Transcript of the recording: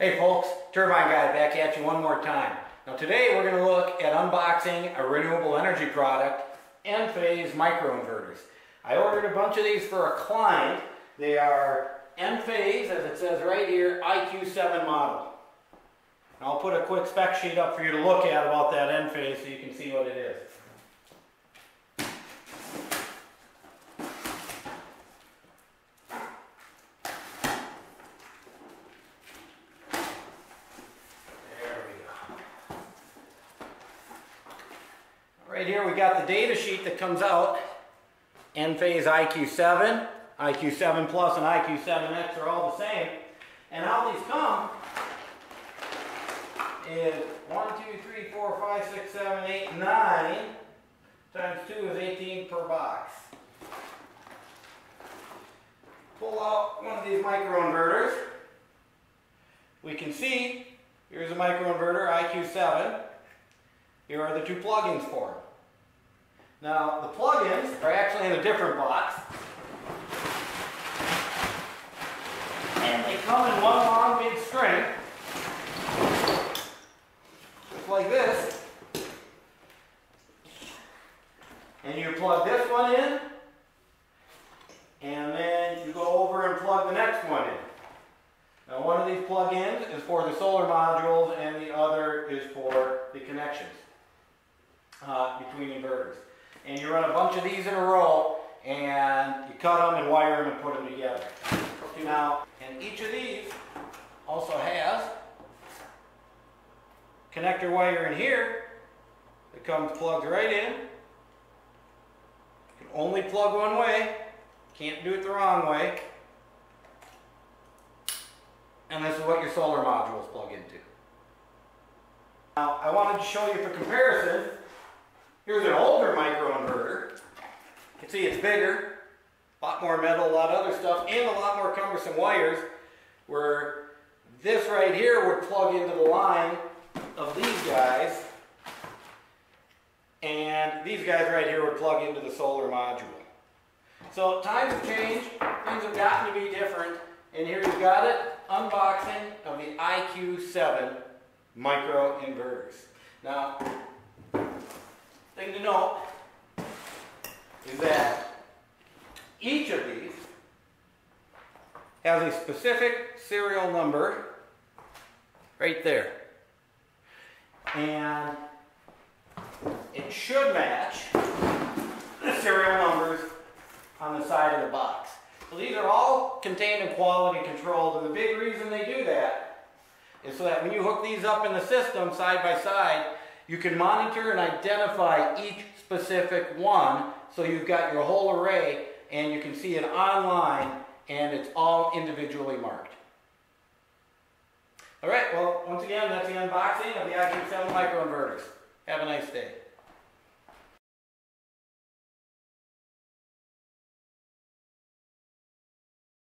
Hey folks, Turbine Guy back at you one more time. Now today we're going to look at unboxing a renewable energy product, Enphase microinverters. I ordered a bunch of these for a client. They are Enphase, as it says right here, IQ7 model. I'll put a quick spec sheet up for you to look at about that Enphase so you can see what it is. Right here we got the data sheet that comes out. Enphase IQ7, IQ7 Plus and IQ7X are all the same. And how these come is 1, 2, 3, 4, 5, 6, 7, 8, 9 times 2 is 18 per box. Pull out one of these microinverters. We can see, here's a microinverter, IQ7. Here are the two plugins for it. Now, the plugins are actually in a different box. And they come in one long big string. Just like this. And you plug this one in. And then you go over and plug the next one in. Now one of these plug-ins is for the solar modules and the other is for the connections uh, between inverters and you run a bunch of these in a row and you cut them and wire them and put them together. Now, and each of these also has connector wire in here that comes plugged right in. You can only plug one way, can't do it the wrong way. And this is what your solar modules plug into. Now, I wanted to show you for comparison Here's an older microinverter. You can see it's bigger, a lot more metal, a lot of other stuff, and a lot more cumbersome wires, where this right here would plug into the line of these guys, and these guys right here would plug into the solar module. So times have changed, things have gotten to be different, and here you've got it, unboxing of the IQ7 microinverters. Now, to note is that each of these has a specific serial number right there. And it should match the serial numbers on the side of the box. So these are all contained in quality controlled, and the big reason they do that is so that when you hook these up in the system side by side, you can monitor and identify each specific one so you've got your whole array and you can see it online and it's all individually marked. All right, well, once again, that's the unboxing of the IQ7 microinverters. Have a nice day.